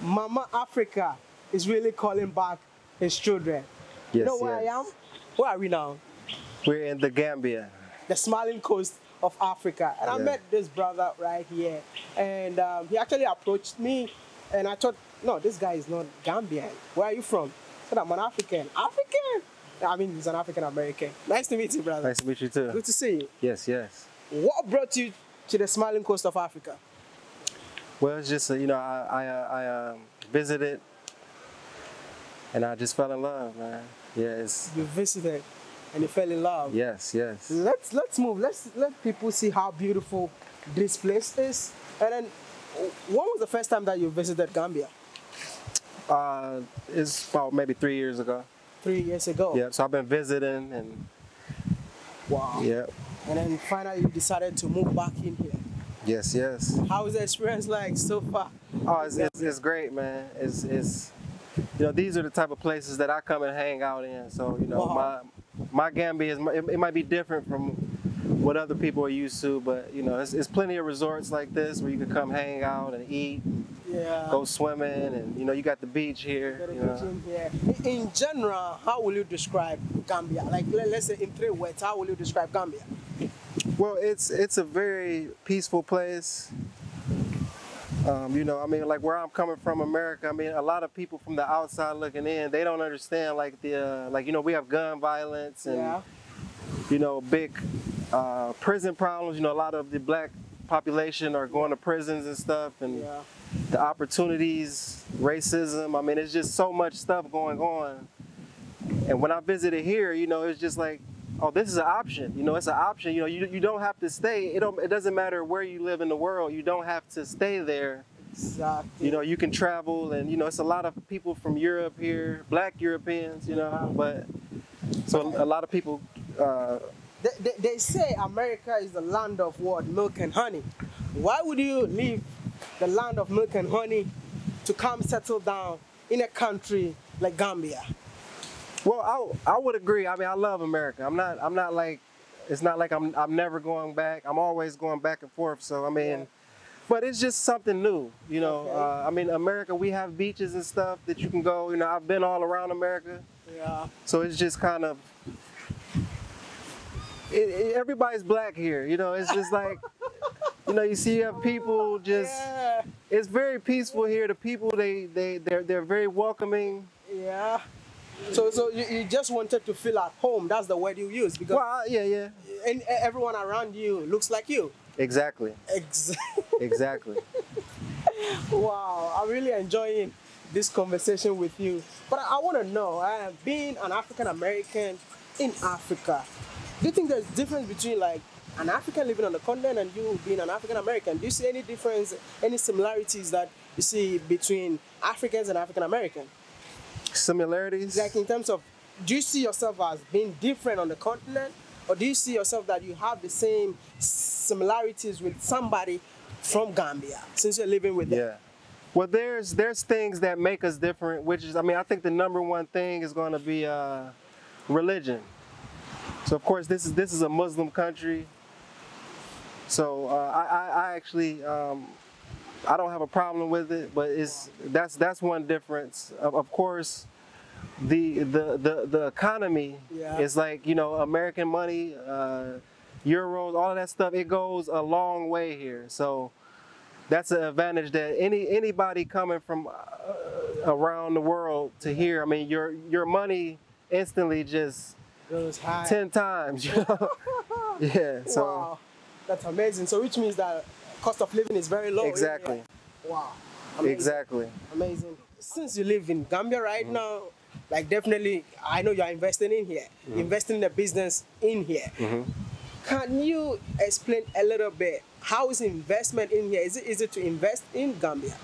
Mama Africa is really calling back his children. you know where yes. I am? Where are we now? We're in the Gambia. the smiling coast of Africa. And I met this brother right here. And um, he actually approached me. And I thought, no, this guy is not Gambian. Where are you from? I said, I'm an African. African? I mean, he's an African American. Nice to meet you, brother. Nice to meet you too. Good to see you. Yes, yes. What brought you to the smiling coast of Africa? Well, it's just uh, you know I I, uh, I um, visited, and I just fell in love, man. It's You visited and you fell in love. yes, yes. Let's let's move. Let's let people see how beautiful this place is. And then, when was the first time that you visited Gambia? Uh, it's about maybe three years ago. Three years ago. Yeah, so I've been visiting, and Wow. yeah, And then finally you decided to move back in here. yes, yes. How is the experience like so far? Oh, it's, it's, it's great, man. It's it's you know these are the type of places that I come and hang out in. So you know Wow. my my Gambia is it, it might be different from what other people are used to, but you know it's, it's plenty of resorts like this where you can come hang out and eat, Yeah. go swimming, and you know you got the beach here. You know. here. In- In general, how will you describe Gambia? Like let, let's say in three words, how will you describe Gambia? Well, it's it's a very peaceful place. Um, you know, I mean, like where I'm coming from, America. I mean, a lot of people from the outside looking in, they don't understand like the uh, like you know we have gun violence and Yeah. you know big uh, prison problems. You know, a lot of the black population are going to prisons and stuff, and Yeah. the opportunities, racism. I mean, it's just so much stuff going on. And when I visited here, you know, it's just like, oh, this is an option. You know, it's an option. You know, you, you don't have to stay. It don't. It doesn't matter where you live in the world. You don't have to stay there. Exactly. You know, you can travel, and you know, it's a lot of people from Europe here, Black Europeans. You know, but so a lot of people. Uh, They, they, they say America is the land of what? Milk and honey. Why would you leave the land of milk and honey to come settle down in a country like Gambia? Well, I, I would agree. I mean, I love America. I'm not I'm not like it's not like I'm I'm never going back. I'm always going back and forth. So I mean, Yeah. but it's just something new, you know. Okay. Uh, I mean, America, we have beaches and stuff that you can go. You know, I've been all around America, Yeah. so it's just kind of. It, it- everybody's black here, you know. It's just like, you know, you see you have people just. Yeah. It's very peaceful here. The people they they they're they're very welcoming. Yeah. So so you, you just wanted to feel at home. That's the word you use because Well, I- yeah, yeah, and everyone around you looks like you. exactly, Ex- exactly. wow, I'm really enjoying this conversation with you. But I, want to know, uh, being an African American in Africa, do you think there's difference between like an African living on the continent and you being an African American? Do you see any difference, any similarities that you see between Africans and African American? Similarities. Like in terms of, do you see yourself as being different on the continent, or do you see yourself that you have the same similarities with somebody from Gambia since you're living with them? Yeah. Well, there's there's things that make us different, which is I mean I think the number one thing is going to be uh, religion. So of course this is this is a Muslim country. So uh, I, I I actually um, I don't have a problem with it, but it's that's that's one difference. Of, of course, the the the the economy Yeah. is like you know American money, uh, euros, all of that stuff. It goes a long way here. So that's an advantage that any anybody coming from uh, around the world to here. I mean, your your money instantly just Goes high. ten times. You know? yeah. So wow, that's amazing. So which means that cost of living is very low. exactly. Wow. Amazing. exactly. Amazing. Since you live in Gambia right Mm-hmm. now, like definitely, I know you're investing in here, Mm-hmm. investing in a business in here. Can you explain a little bit how is investment in here? Is it easy to invest in Gambia?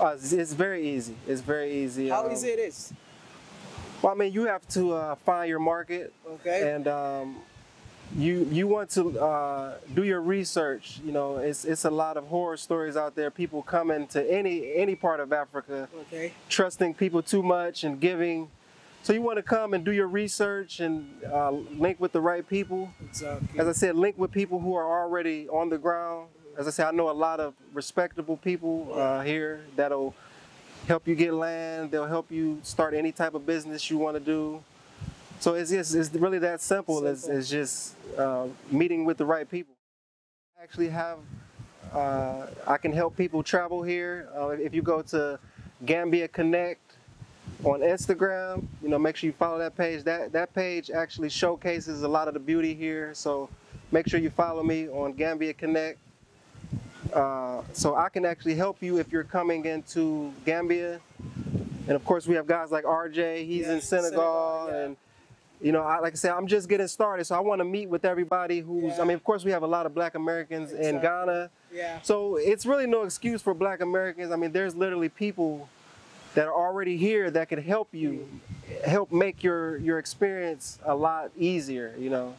Uh, it's, it's very easy. It's very easy. How um, easy it is? Well, I mean, you have to uh, find your market, Okay. and um, you you want to uh, do your research. You know, it's it's a lot of horror stories out there. People coming to any any part of Africa, Okay. trusting people too much and giving So you want to come and do your research and uh, link with the right people. Exactly. As I said, link with people who are already on the ground. As I said, I know a lot of respectable people uh, here that'll help you get land. They'll help you start any type of business you want to do. So it's just it's really that simple. It's, it's just uh, meeting with the right people. I actually have uh, I can help people travel here. Uh, if you go to Gambia Connect on Instagram, you know, make sure you follow that page. That that page actually showcases a lot of the beauty here. So make sure you follow me on Gambia Connect. Uh, so I can actually help you if you're coming into Gambia. And of course, we have guys like RJ. He's Yeah, in Senegal, Senegal, yeah. and you know, I, like I said, I'm just getting started. So I want to meet with everybody who's. Yeah. I mean, of course, we have a lot of Black Americans in Ghana. Yeah. So it's really no excuse for Black Americans. I mean, there's literally people that are already here that could help you, help make your your experience a lot easier. You know.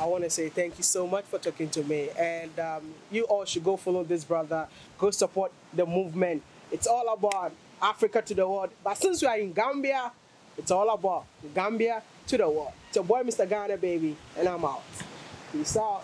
I want to say thank you so much for talking to me. And um, you all should go follow this brother. Go support the movement. It's all about Africa to the world. But since we are in Gambia, it's all about Gambia to the world. It's your boy, Mr. Ghana, baby. And I'm out. Peace out.